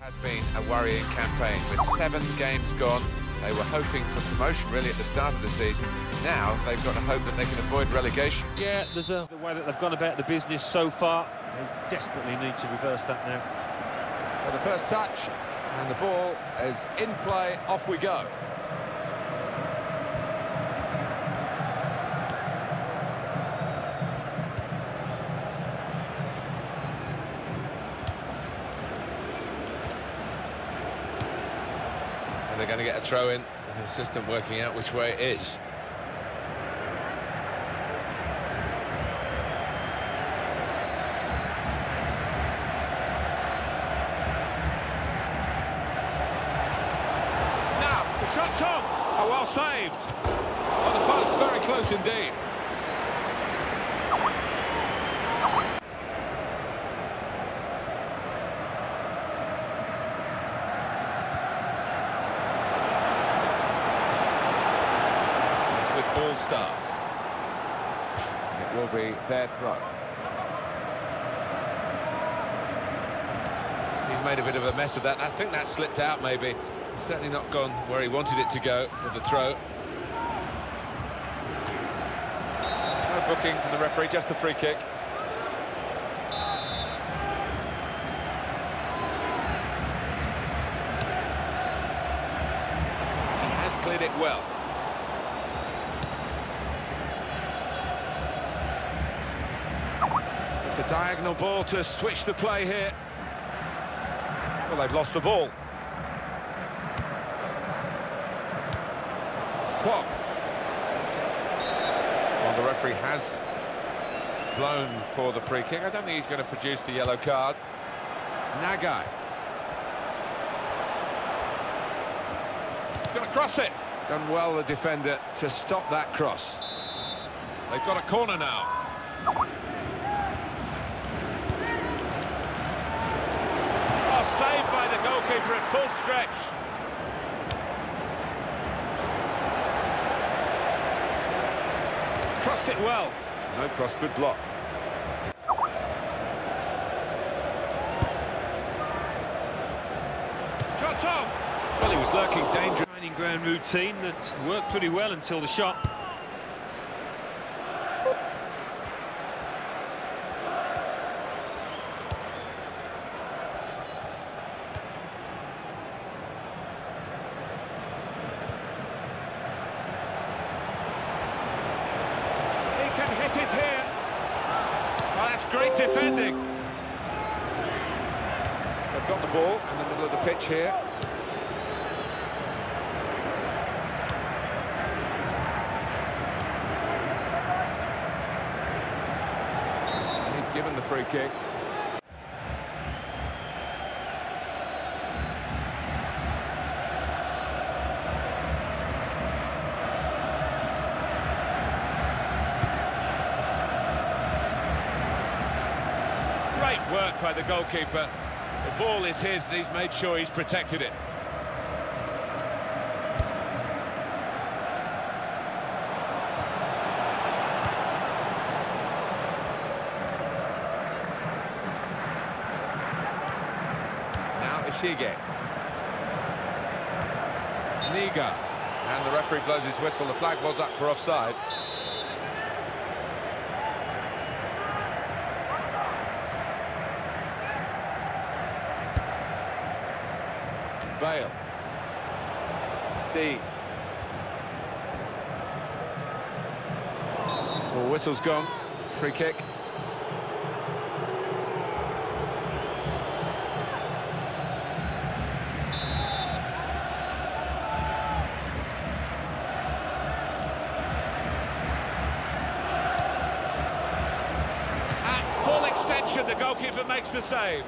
Has been a worrying campaign with seven games gone. They were hoping for promotion really at the start of the season. Now they've got to hope that they can avoid relegation. Yeah, there's a the way that they've gone about the business so far. They desperately need to reverse that now. For the first touch, and the ball is in play, off we go. Throw in. The assistant working out which way it is. Now, the shot's on. Oh, well saved. On the post, very close indeed. It's with ball starts. It will be their He's made a bit of a mess of that. I think that slipped out maybe. Certainly not gone where he wanted it to go with the throw. No booking from the referee, just the free kick. He has cleared it well. Diagonal ball to switch the play here. Well, they've lost the ball. Kwok. Well, the referee has blown for the free kick. I don't think he's going to produce the yellow card. Nagai. Going to cross it. Done well, the defender, to stop that cross. They've got a corner now. Oh, saved by the goalkeeper at full stretch. He's crossed it well. No cross, good block. Shot on. Well, he was lurking danger. Training ground routine that worked pretty well until the shot. Here. And he's given the free kick. Great work by the goalkeeper. The ball is his and he's made sure he's protected it. Now Ishige. Niga. And the referee blows his whistle. The flag was up for offside. Bale. D. Well, whistle's gone. Free kick. At full extension, the goalkeeper makes the save.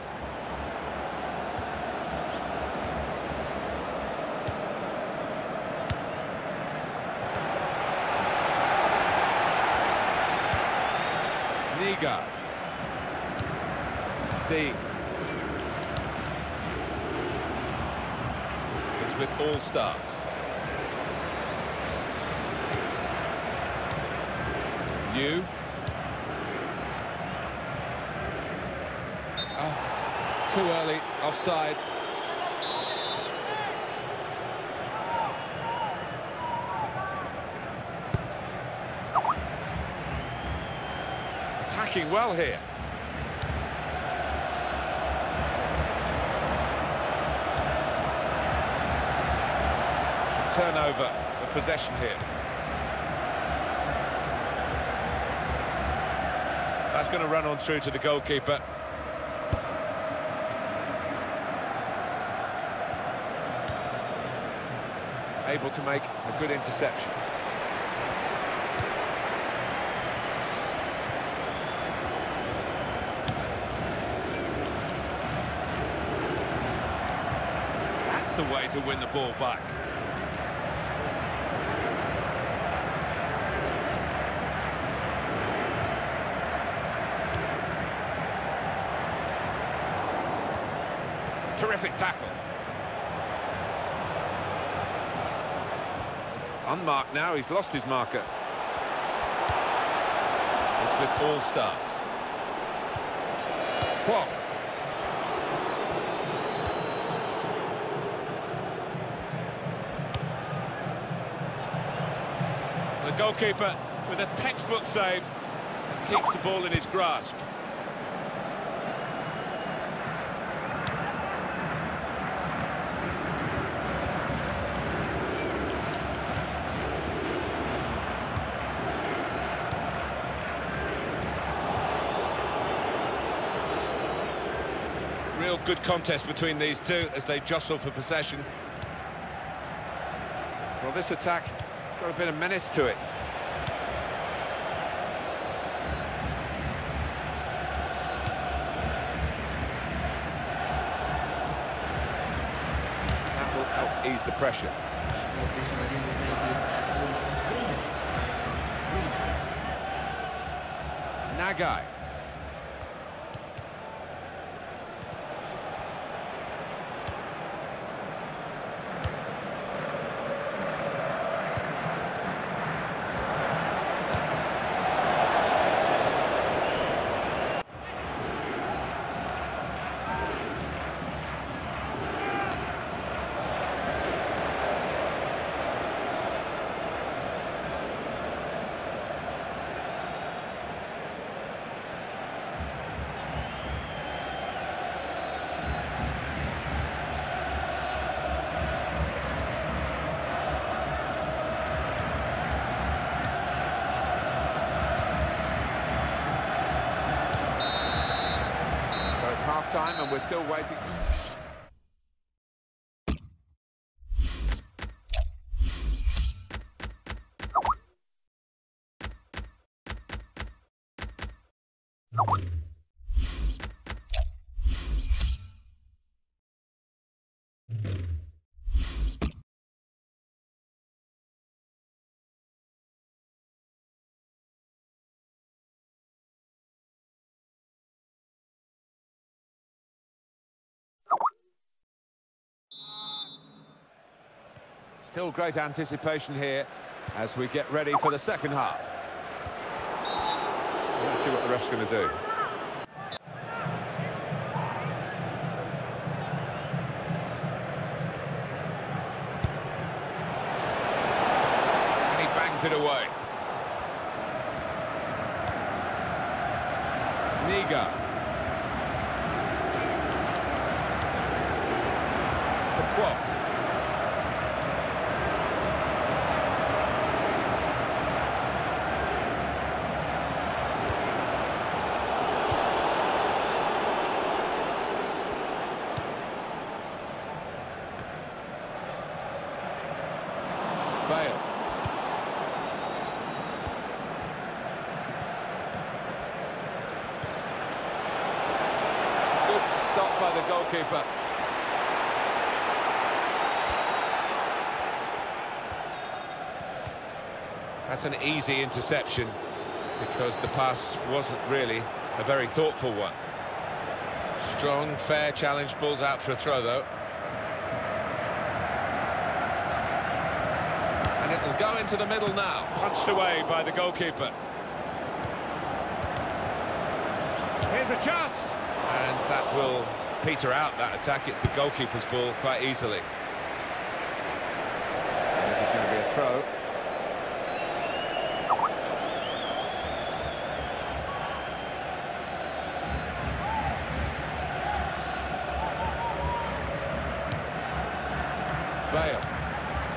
Niga. D. It's with all stars. You. Ah, Too early, offside. Attacking well here. Turnover of possession here. That's going to run on through to the goalkeeper. Able to make a good interception. That's the way to win the ball back. Terrific tackle. Unmarked now, he's lost his marker. It's with all stars. Kwok. The goalkeeper with a textbook save keeps the ball in his grasp. Real good contest between these two as they jostle for possession. Well, this attack has got a bit of menace to it. That will help ease the pressure. Nagai. So it's half-time we're still waiting. Still great anticipation here as we get ready for the second half. Let's see what the ref's going to do. And he bangs it away. Niga. To Kwok. Bale. Good stop by the goalkeeper. That's an easy interception because the pass wasn't really a very thoughtful one. Strong, fair challenge, balls out for a throw though. And it will go into the middle now, punched away by the goalkeeper. Here's a chance! And that will peter out that attack. It's the goalkeeper's ball quite easily. This is going to be a throw. Bale.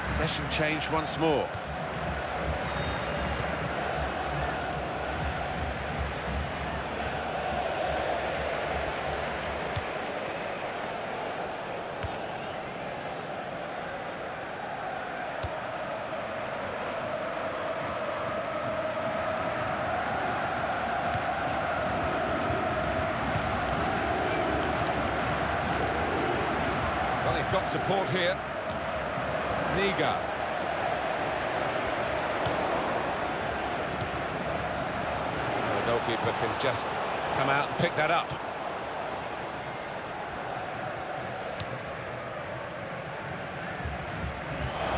Possession changed once more. Got support here. Niga. The goalkeeper can just come out and pick that up.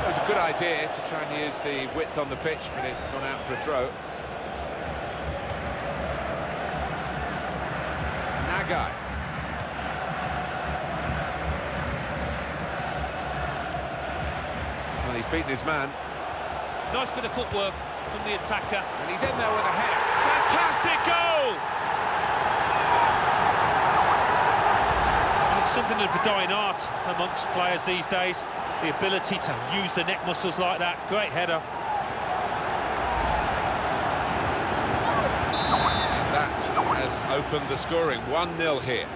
It was a good idea to try and use the width on the pitch, but it's gone out for a throw. Nagai. Well, he's beaten his man. Nice bit of footwork from the attacker. And he's in there with a header. Fantastic goal! And it's something of a dying art amongst players these days. The ability to use the neck muscles like that. Great header. And that has opened the scoring. 1-0 here.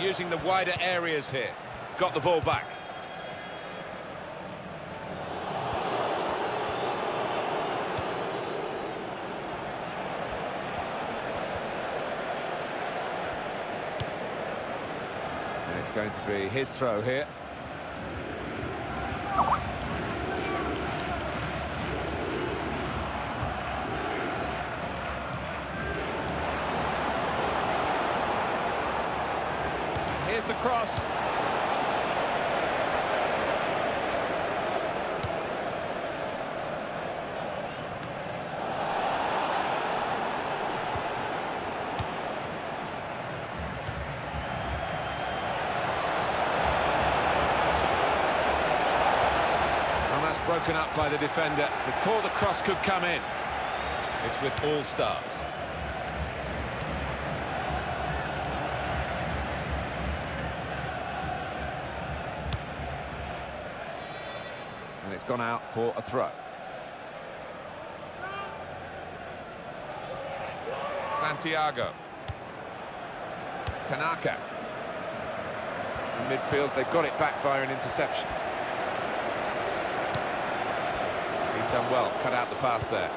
Using the wider areas here. Got the ball back. And it's going to be his throw here. Here's the cross. And that's broken up by the defender before the cross could come in. It's with all stars. Gone out for a throw. Santiago. Tanaka. In midfield, they've got it back via an interception. He's done well, cut out the pass there.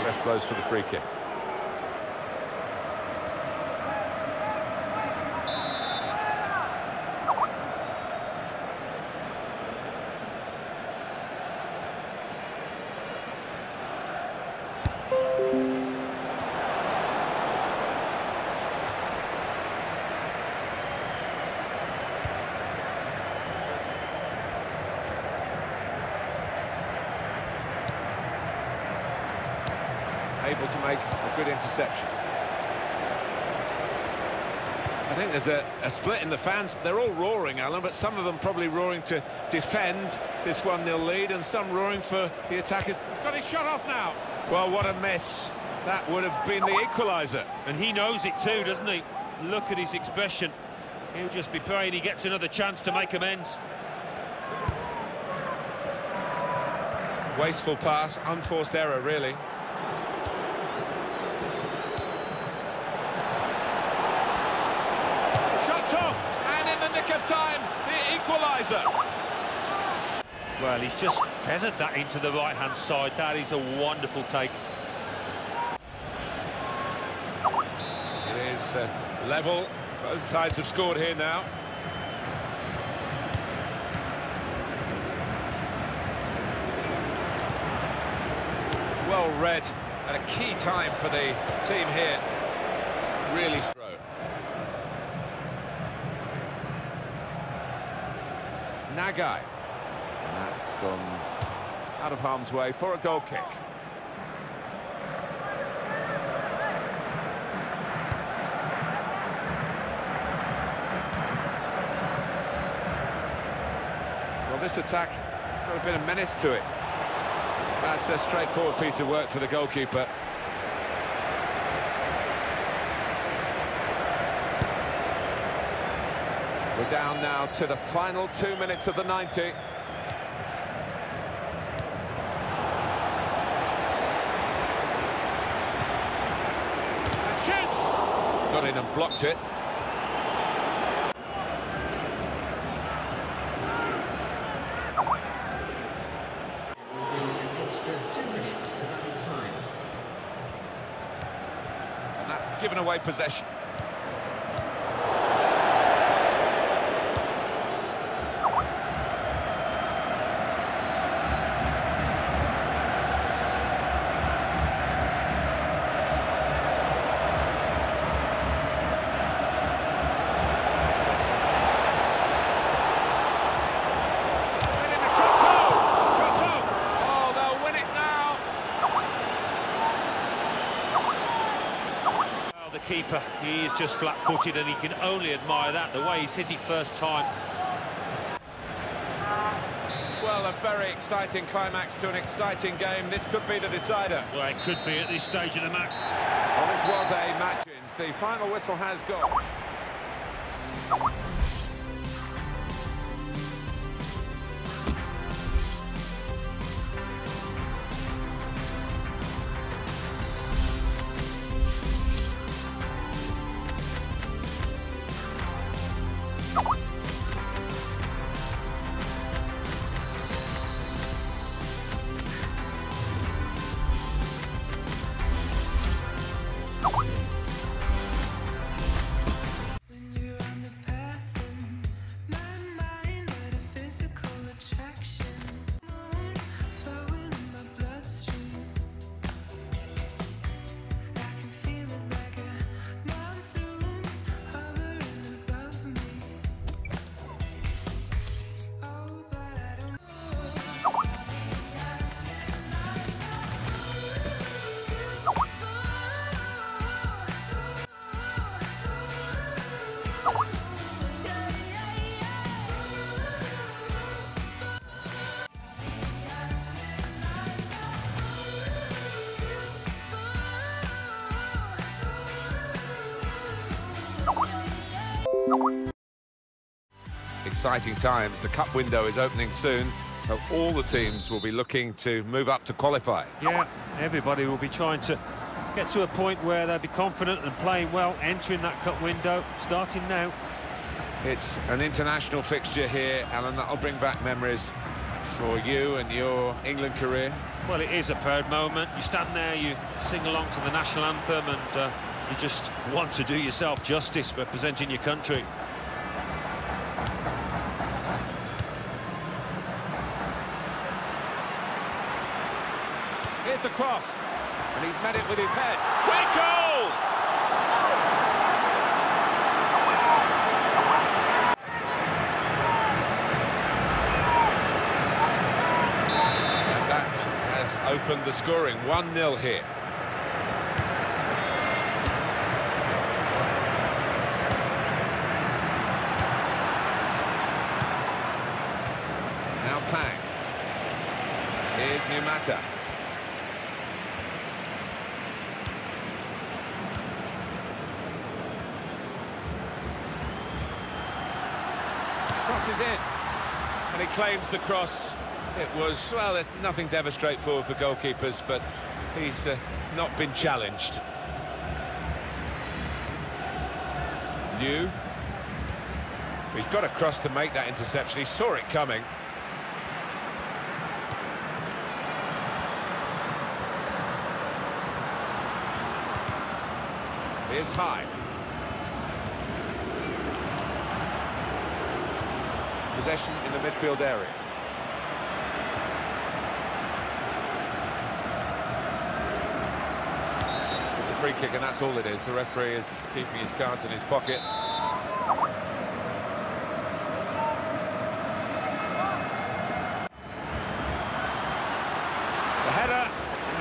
The ref blows for the free kick. A, a split in the fans. They're all roaring, Alan, but some of them probably roaring to defend this 1-0 lead and some roaring for the attackers. He's got his shot off now. Well, what a miss. That would have been the equaliser. And he knows it too, doesn't he? Look at his expression. He'll just be praying he gets another chance to make amends. Wasteful pass, unforced error, really. The shot's off, and in the nick of time, the equaliser. Well, he's just feathered that into the right-hand side. That is a wonderful take. It is It's a level. Both sides have scored here now. Well read at a key time for the team here. Really Nagai. And that's gone out of harm's way for a goal kick. Well, this attack got a bit of menace to it. That's a straightforward piece of work for the goalkeeper. We're down now to the final two minutes of the 90. And shoots! Got in and blocked it. And that's given away possession. Winning the shot. Oh! Shot on! Oh, they'll win it now. Well, the keeper, he is just flat-footed and he can only admire that, the way he's hit it first time. Well, a very exciting climax to an exciting game. This could be the decider. Well, it could be at this stage of the match. Well, this was a match. The final whistle has gone. Exciting times. The cup window is opening soon, so all the teams will be looking to move up to qualify. Yeah, everybody will be trying to get to a point where they'll be confident and playing well, entering that cup window, starting now. It's an international fixture here, Alan. That'll bring back memories for you and your England career. Well, it is a proud moment. You stand there, you sing along to the national anthem, and uh, you just want to do yourself justice representing your country. Here's the cross, and he's met it with his head. Great goal! And that has opened the scoring. 1-0 here. Now Pang. Here's Numata. Crosses in. And he claims the cross. It was, well, there's, nothing's ever straightforward for goalkeepers, but he's uh, not been challenged. New. He's got a cross to make that interception. He saw it coming. Here's High. Possession in the midfield area. It's a free kick and that's all it is. The referee is keeping his cards in his pocket. The header,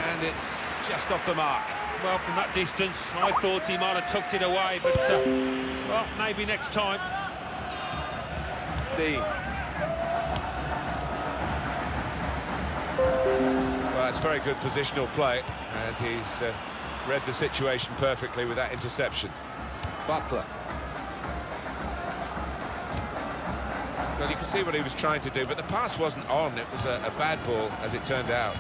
and it's just off the mark. Well, from that distance, I thought he might have tucked it away, but, uh, well, maybe next time. Dean. Well, it's very good positional play, and he's uh, read the situation perfectly with that interception. Butler. Well, you can see what he was trying to do, but the pass wasn't on. It was a, a bad ball, as it turned out.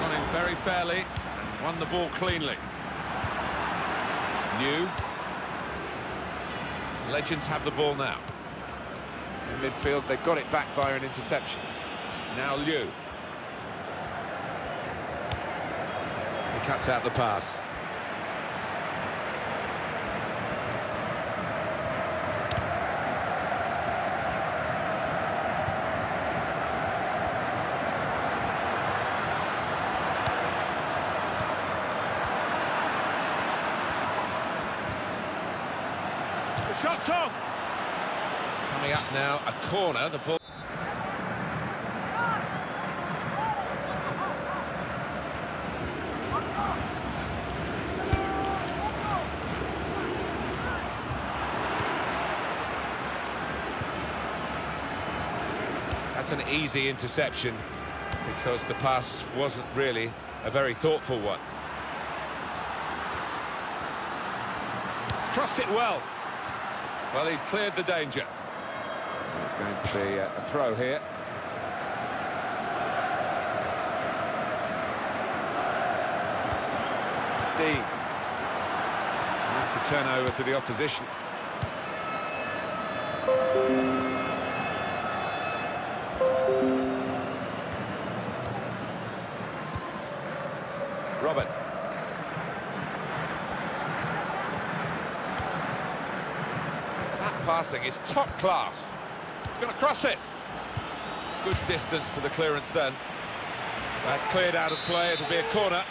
Gone in very fairly and won the ball cleanly. New. Legends have the ball now. In midfield, they've got it back via an interception. Now Liu. He cuts out the pass. Shot's on. Coming up now, a corner. The ball. That's an easy interception because the pass wasn't really a very thoughtful one. Crossed it well. Well, he's cleared the danger. It's going to be a, a throw here. Dean. That's a turnover to the opposition. Passing is top class. Going to cross it. Good distance to the clearance then. That's cleared out of play. It'll be a corner.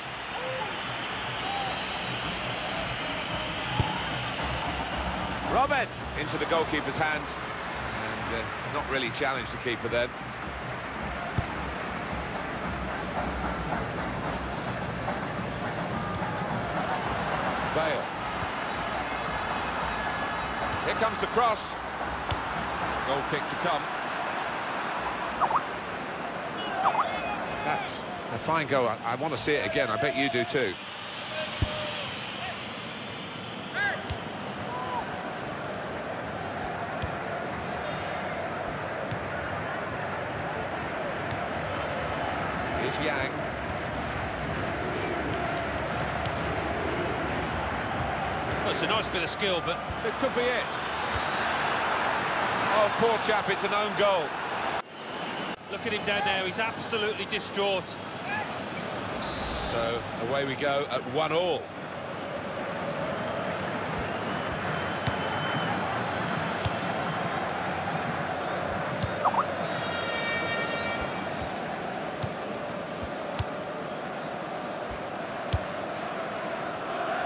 Robert. Into the goalkeeper's hands. And uh, not really challenged the keeper then. The cross. Goal kick to come. That's a fine goal. I, I want to see it again. I bet you do too. Here's Yang. Well, it's a nice bit of skill, but This could be it. Poor chap, it's an own goal. look at him down there. He's absolutely distraught. So away we go at one all.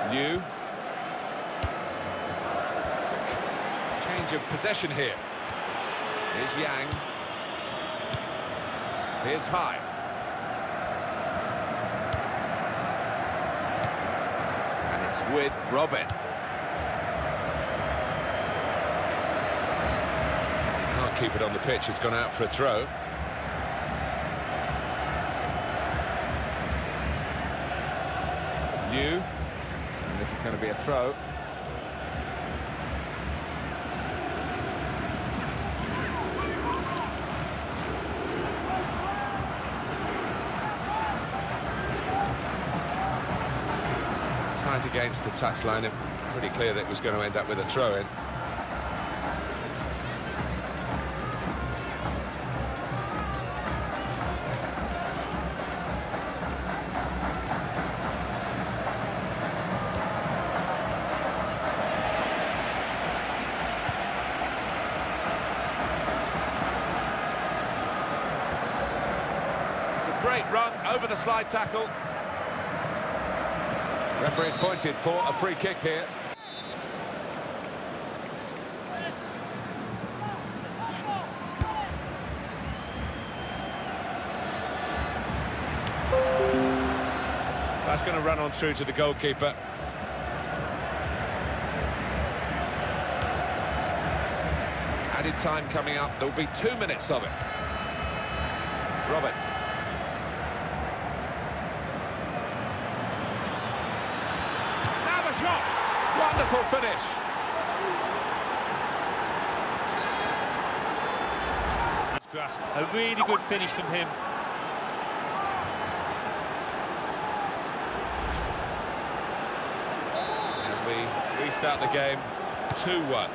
New. Change of possession here. Yang. Here's High. And it's with Robin. Can't keep it on the pitch, it's gone out for a throw. New. And this is going to be a throw. the touchline. It pretty clear that it was going to end up with a throw-in. great run over the slide tackle Referee's pointed for a free kick here. That's going to run on through to the goalkeeper. Added time coming up. There'll be two minutes of it. Robert. Now the shot. Wonderful finish. Grasp. A really good finish from him. And we restart the game 2-1.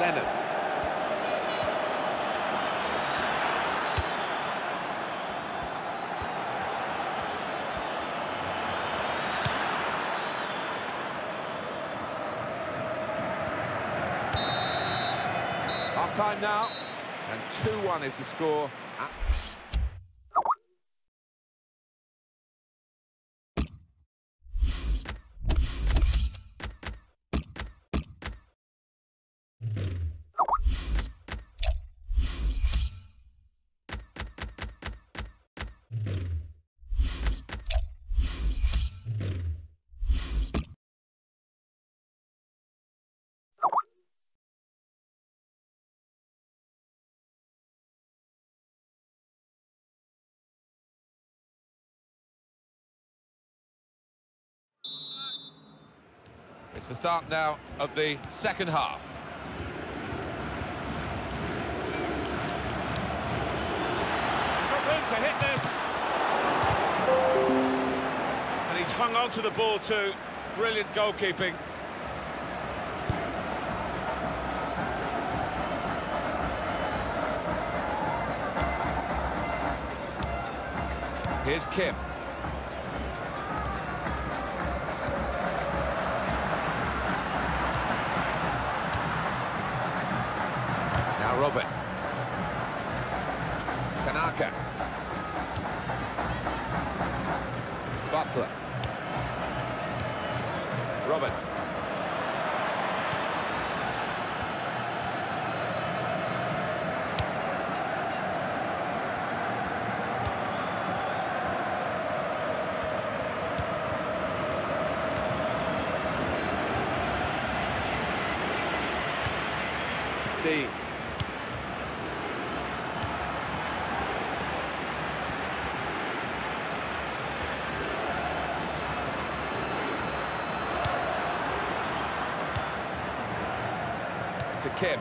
Leonard. Half time now, and 2-1 is the score. It's the start now of the second half. Got room to hit this. And he's hung on to the ball too. Brilliant goalkeeping. Here's Kim. Kim.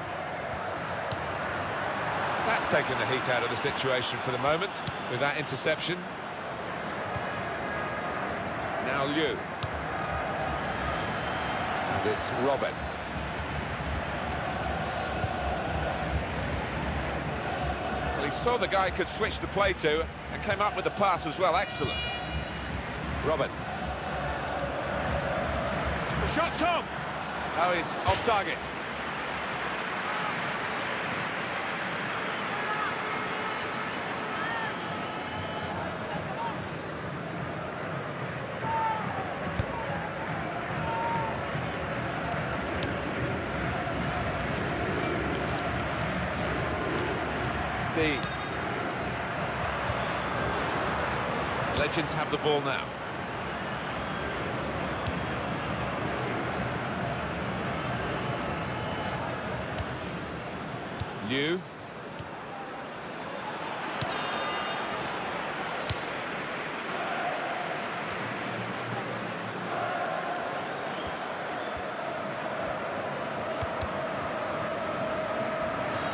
That's taken the heat out of the situation for the moment with that interception. Now Liu. And it's Robin. Well, he saw the guy could switch the play to and came up with the pass as well. Excellent. Robin. The shot's on. Now he's off target. Dean. Legends have the ball now. Liu.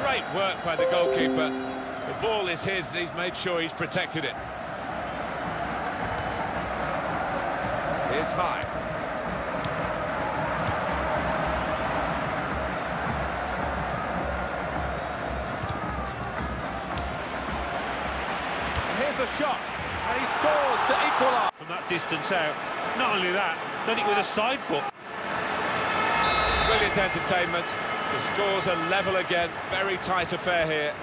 Great work by the goalkeeper. The ball is his and he's made sure he's protected it. Here's High. And here's the shot. And he scores to equalise. From that distance out. Not only that, done it with a side foot. Brilliant entertainment. The scores are level again. Very tight affair here.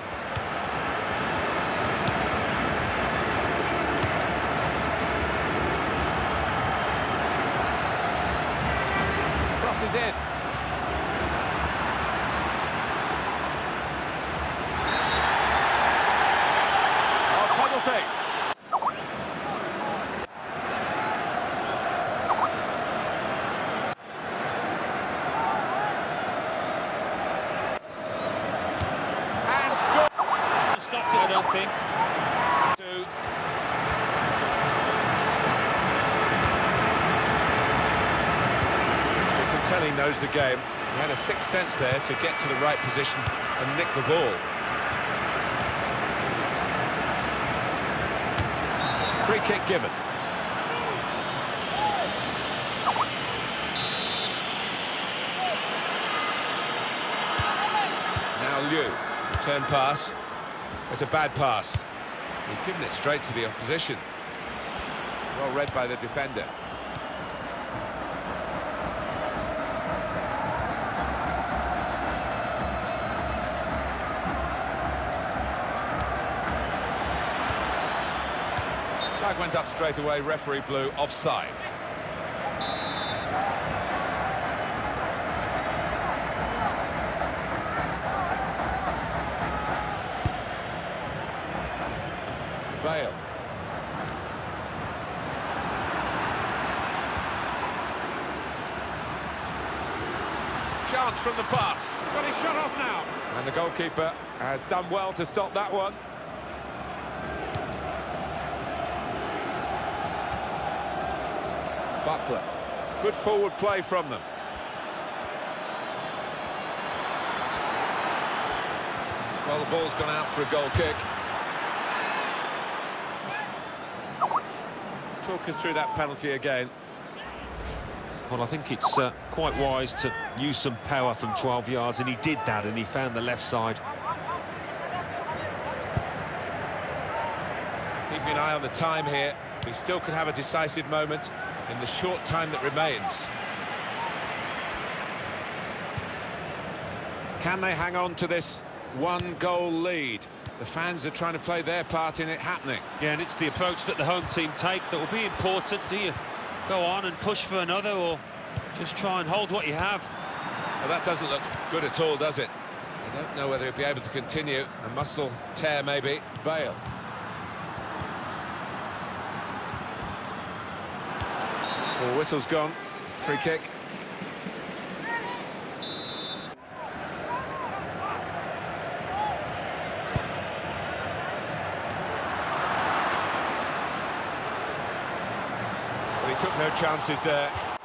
Crosses in. Oh, penalty. And score. Think. Two. You can tell he knows the game. He had a sixth sense there to get to the right position and nick the ball. Free kick given. Now Liu, turn pass. It's a bad pass. He's given it straight to the opposition. Well read by the defender. Flag went up straight away, referee blew offside. Bale. Chance from the pass. He's got his shot off now. And the goalkeeper has done well to stop that one. Butler. Good forward play from them. Well, the ball's gone out for a goal kick. Talk us through that penalty again. Well, I think it's uh, quite wise to use some power from 12 yards, and he did that, and he found the left side. Keeping an eye on the time here. He still could have a decisive moment in the short time that remains. Can they hang on to this one-goal lead? The fans are trying to play their part in it happening. Yeah, and it's the approach that the home team take that will be important. Do you go on and push for another, or just try and hold what you have? Well, that doesn't look good at all, does it? I don't know whether he'll be able to continue. A muscle tear, maybe. Bale. Well, whistle's gone. Free kick. No chances there.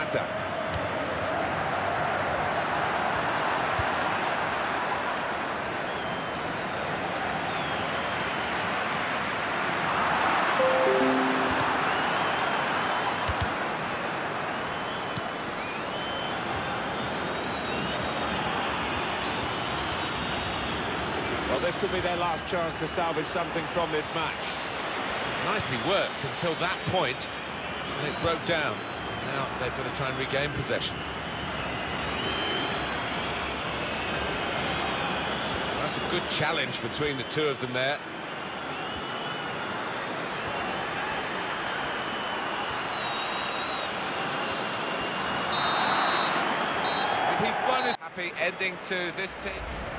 Numata. Well, this could be their last chance to salvage something from this match. Nicely worked until that point, and it broke down. Now they've got to try and regain possession. That's a good challenge between the two of them there. Happy ending to this team.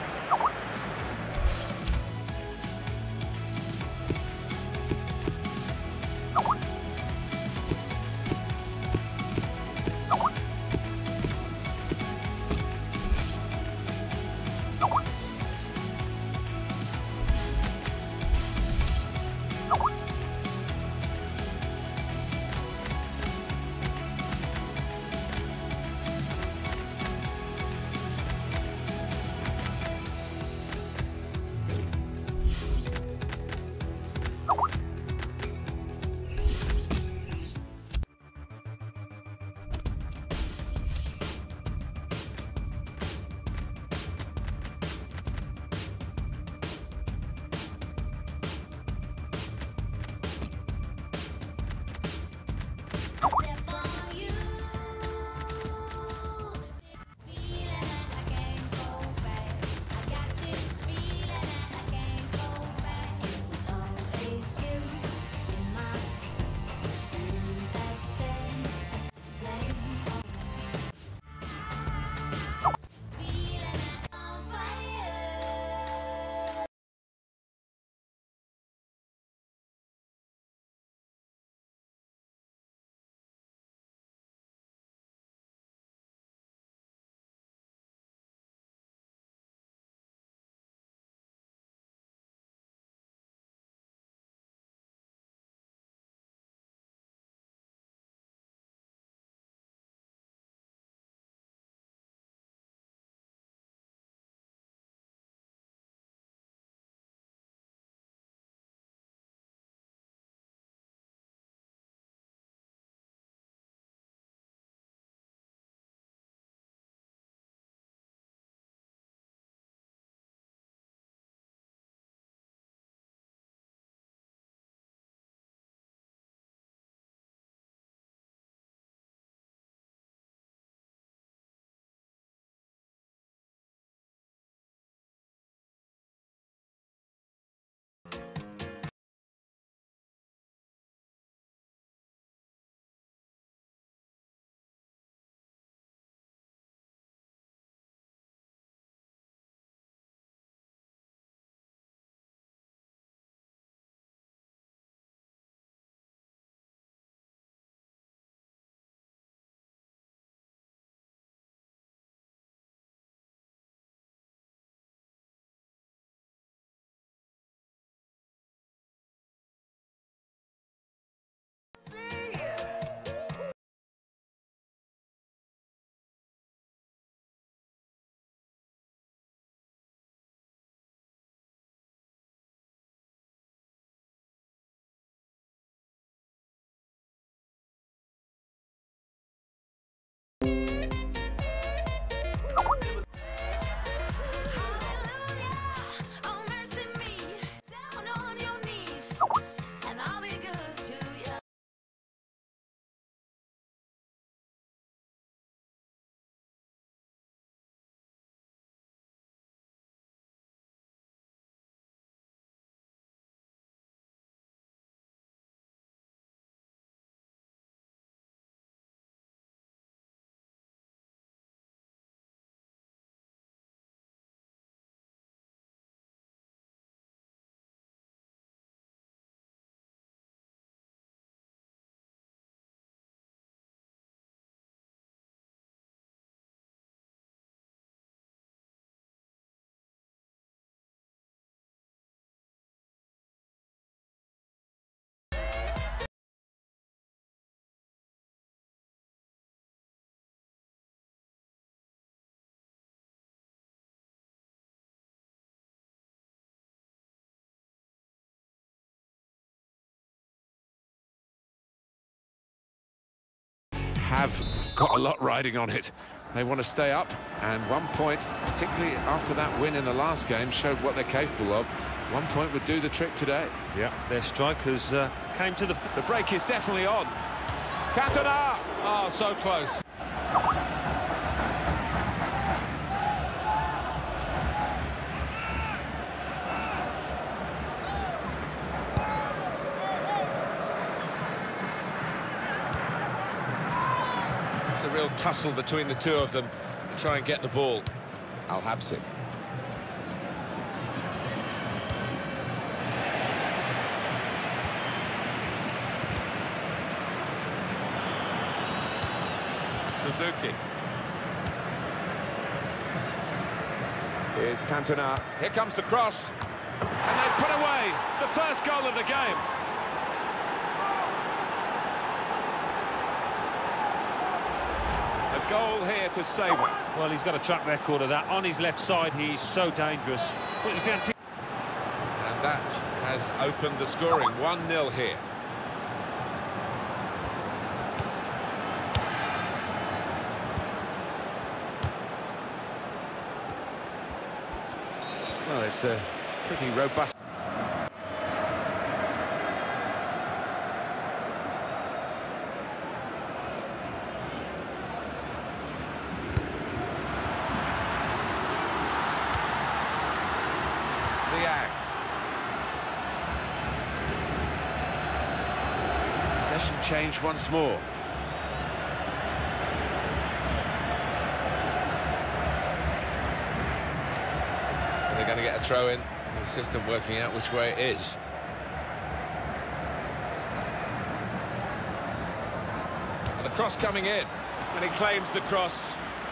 Have got a lot riding on it. They want to stay up, and one point, particularly after that win in the last game, showed what they're capable of. One point would do the trick today. Yeah, their strikers uh, came to the... The break is definitely on. Cantona! Oh, so close. Tussle between the two of them to try and get the ball. Al Habsi. Suzuki. Here's Cantona. Here comes the cross. And they put away the first goal of the game. Goal here to save it. Well, he's got a track record of that. On his left side, he's so dangerous. Well, he's anti And that has opened the scoring. 1-0 here. Well, it's a pretty robust. Liang. Possession once more. They're going to get a throw in? The system working out which way it is. And the cross coming in. And he claims the cross.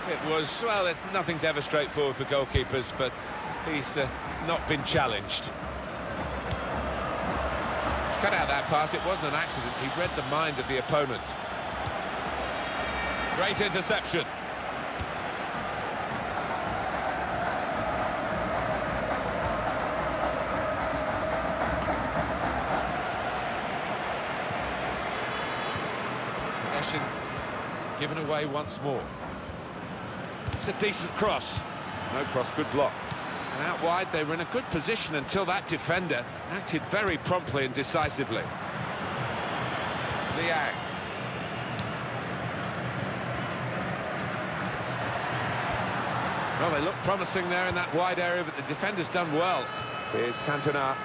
It was, well, there's, nothing's ever straightforward for goalkeepers, but he's uh, not been challenged. Cut out that pass. It wasn't an accident. He read the mind of the opponent. Great interception. Possession given away once more. It's a decent cross. No cross, good block. And out wide, they were in a good position until that defender acted very promptly and decisively. Liang. Well, they look promising there in that wide area, but the defender's done well. Here's Cantona.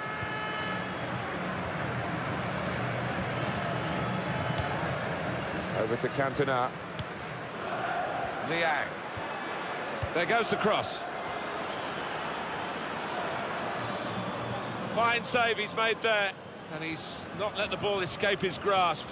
Over to Cantona. Liang. There goes the cross. Fine save he's made there. And he's not let the ball escape his grasp.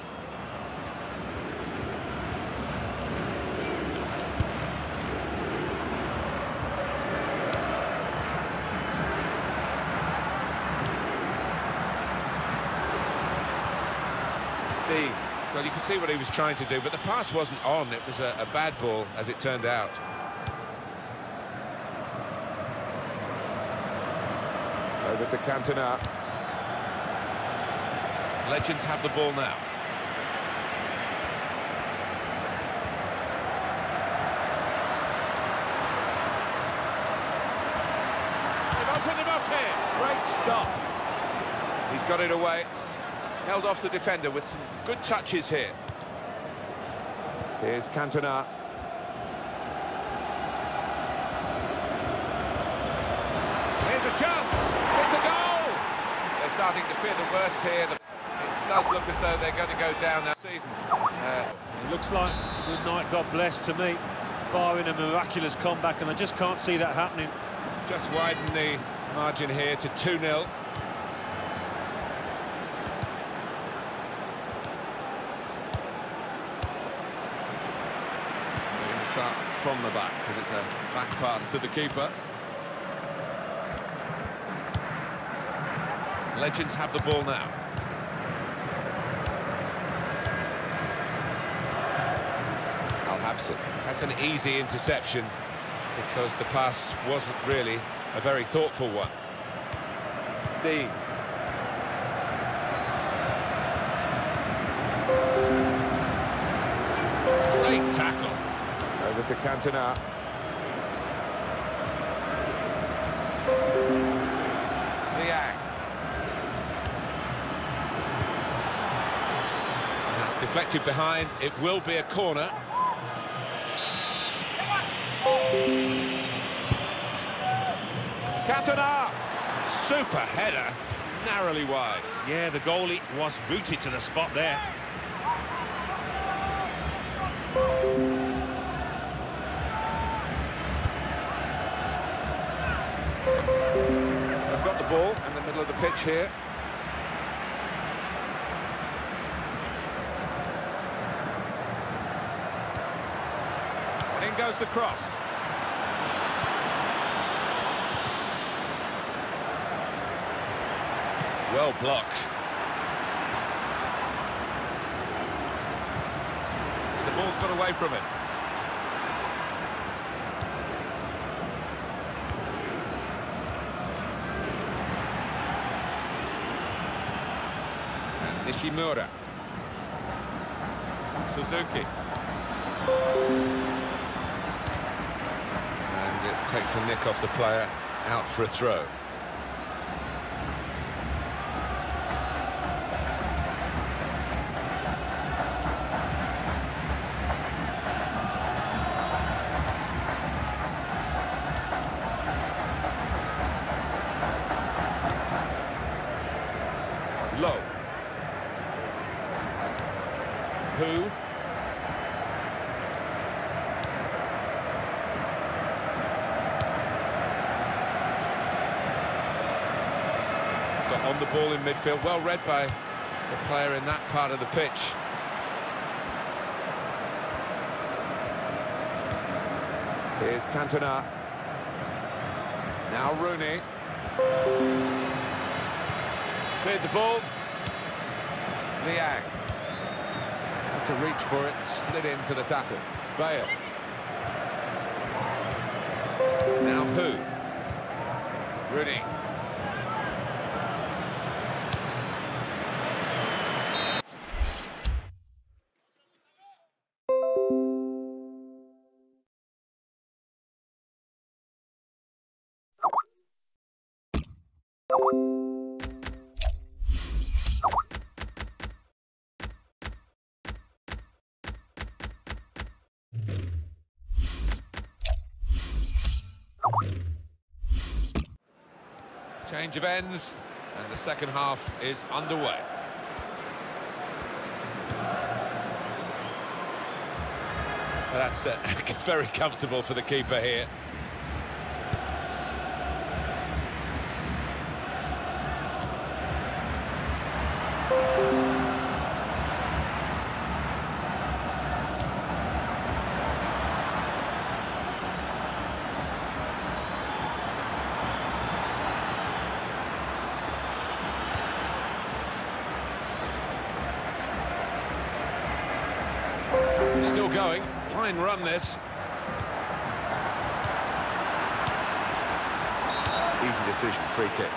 Well, you can see what he was trying to do, but the pass wasn't on. It was a, a bad ball, as it turned out. Over to Cantona. Legends have the ball now. They've opened him up here. Great stop. He's got it away. Held off the defender with some good touches here. Here's Cantona. Here's a chance. Starting to fear the worst here. It does look as though they're going to go down that season. Uh, It looks like good night, God bless to me, barring a miraculous comeback, and I just can't see that happening. Just widen the margin here to 2-0. They're going to start from the back because it's a back pass to the keeper. Legends have the ball now. Al. That's an easy interception because the pass wasn't really a very thoughtful one. Dean. Right tackle. Over to Cantona. Deflected behind. It will be a corner. Cantona! Super header, narrowly wide. Yeah, the goalie was rooted to the spot there. They've got the ball in the middle of the pitch here. In goes the cross. Well blocked. The ball's got away from him. And Nishimura. Suzuki. Takes a nick off the player, out for a throw. Midfield, well read by the player in that part of the pitch. Here's Cantona. Now Rooney. Cleared the ball. Liang. Had to reach for it, slid into the tackle. Bale. Now who? Rooney. Change of ends, and the second half is underway. That's uh, very comfortable for the keeper here. Fine run this. Easy decision, free kick.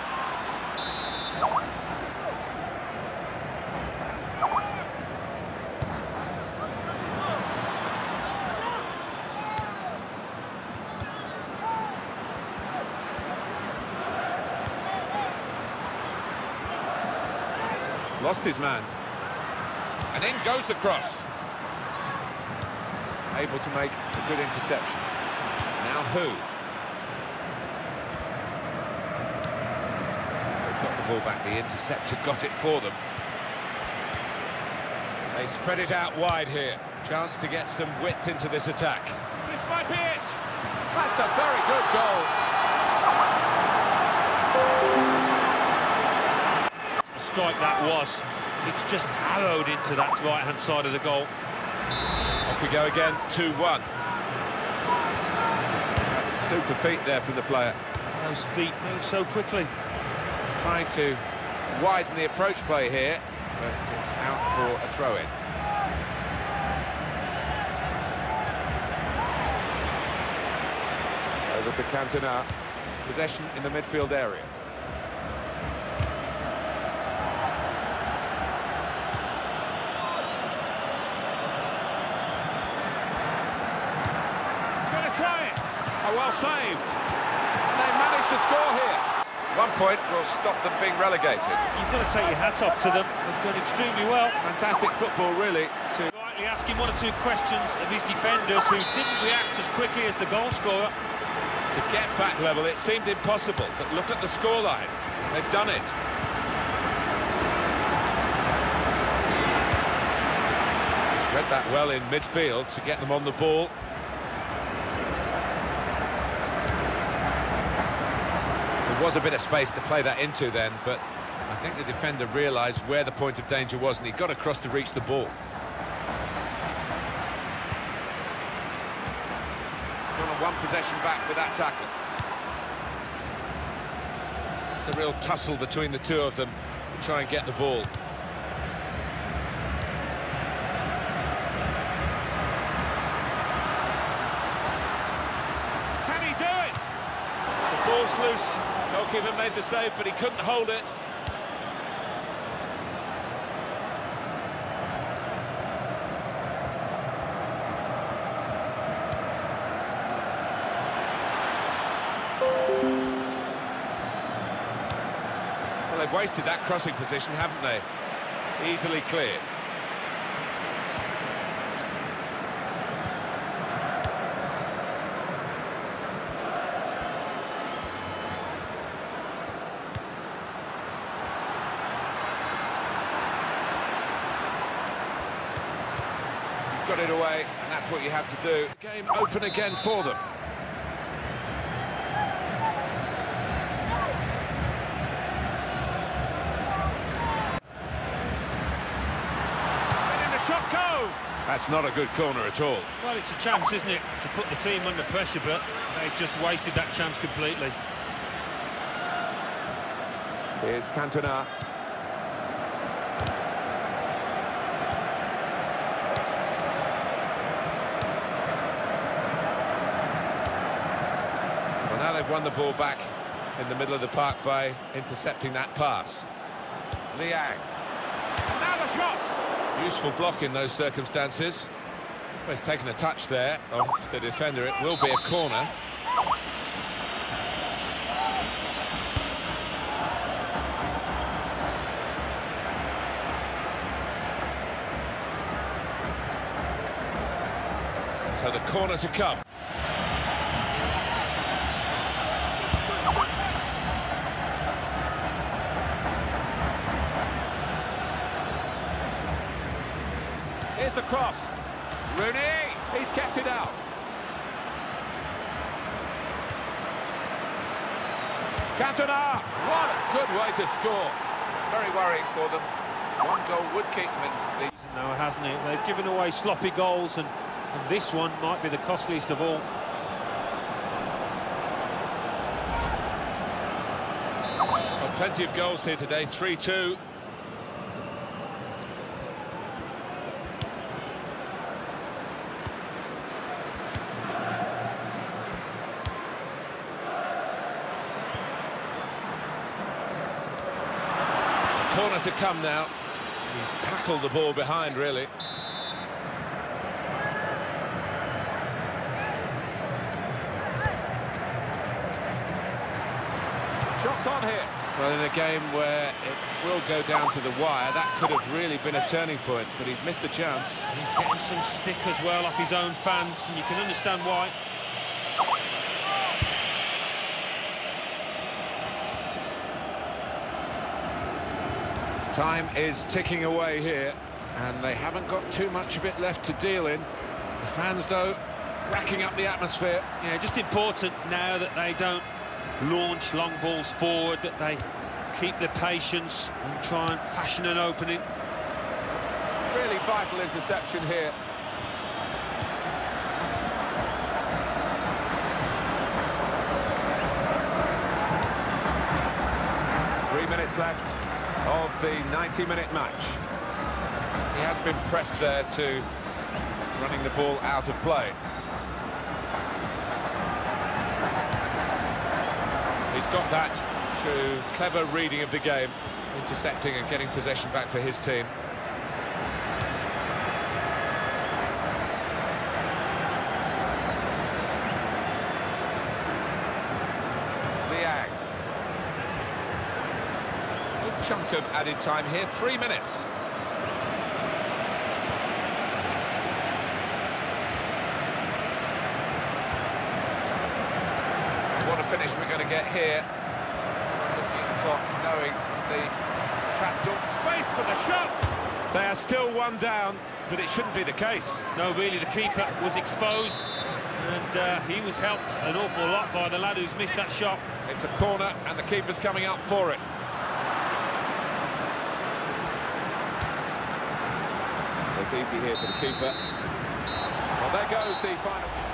Lost his man. And in goes the cross able to make a good interception. Now who? They've got the ball back, the interceptor got it for them. They spread it out wide here. Chance to get some width into this attack. This might be it! That's a very good goal. A strike that was. It's just arrowed into that right-hand side of the goal. Off we go again, 2-1. That's super feet there from the player. Those feet move so quickly. Trying to widen the approach play here, but it's out for a throw-in. Over to Cantona. Possession in the midfield area. Oh, well saved. They managed to score here. One point will stop them being relegated. You've got to take your hat off to them. They've done extremely well. Fantastic football, really. To Rightly asking one or two questions of his defenders who didn't react as quickly as the goal scorer. The get-back level, it seemed impossible, but look at the scoreline. They've done it. He's read that well in midfield to get them on the ball. There was a bit of space to play that into then, but I think the defender realised where the point of danger was and he got across to reach the ball. Gone on one possession back with that tackle. It's a real tussle between the two of them to try and get the ball. Can he do it? The ball's loose. Goalkeeper made the save, but he couldn't hold it. Well, they've wasted that crossing position, haven't they? Easily cleared. He's it away, and that's what you have to do. Game open again for them. Letting the shot go! That's not a good corner at all. Well, it's a chance, isn't it, to put the team under pressure, but they've just wasted that chance completely. Here's Cantona. Won the ball back in the middle of the park by intercepting that pass. Liang. Now the shot! Useful block in those circumstances. Well, he's taken a touch there of the defender. It will be a corner. So the corner to come. Here's the cross. Rooney, he's kept it out. Cantona, what a good way to score. Very worrying for them. One goal would keep them in the Season now, hasn't it? They've given away sloppy goals, and, and this one might be the costliest of all. Well, plenty of goals here today, 3-2. Corner to come now. He's tackled the ball behind, really. Shots on here. Well, in a game where it will go down to the wire, that could have really been a turning point, but he's missed the chance. He's getting some stick as well off his own fans, and you can understand why. Time is ticking away here, and they haven't got too much of it left to deal in. The fans, though, racking up the atmosphere. Yeah, just important now that they don't launch long balls forward, that they keep their patience and try and fashion an opening. Really vital interception here. Three minutes left of the 90-minute match. He has been pressed there to running the ball out of play. He's got that through clever reading of the game, intercepting and getting possession back for his team. chunk of added time here, three minutes. What a finish we're going to get here. Looking at the clock, knowing the trapdoor. Space for the shot! They are still one down, but it shouldn't be the case. No, really, the keeper was exposed, and uh, he was helped an awful lot by the lad who's missed that shot. It's a corner, and the keeper's coming up for it. It's easy here for the keeper. Well, there goes the final.